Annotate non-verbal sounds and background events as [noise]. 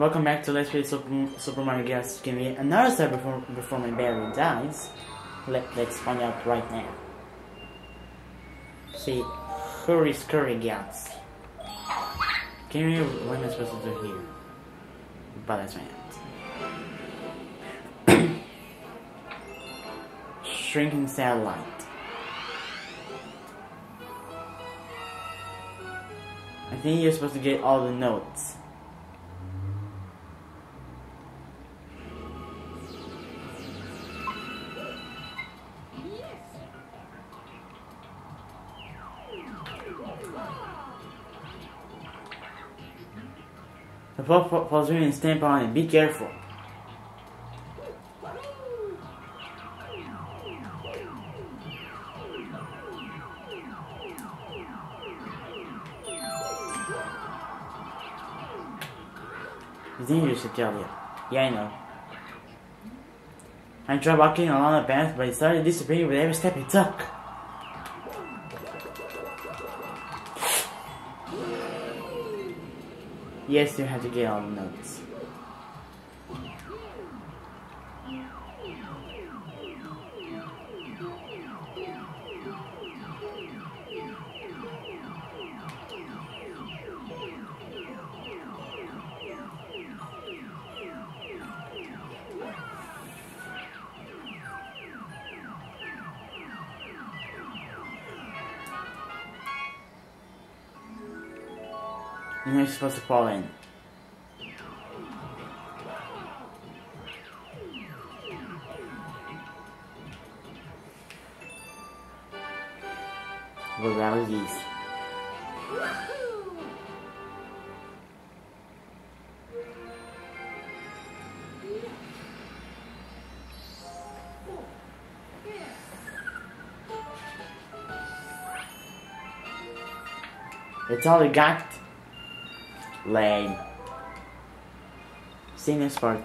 Welcome back to Let's Play Super, Super Mario Galaxy. Give me another step before, before my battery dies. Let, let's find out right now. See, hurry scurry gats. Can you what am I supposed to do here? But that's my. [coughs] Shrinking satellite. I think you're supposed to get all the notes. The pop falls in and stamp on it. Be careful. It's dangerous to tell you. Yeah, I know. I tried walking along the path, but it started disappearing with every step it took. Yes, you have to get all the notes. You're supposed to fall in. Well, that was easy. That's all we got. Lame. See you next part.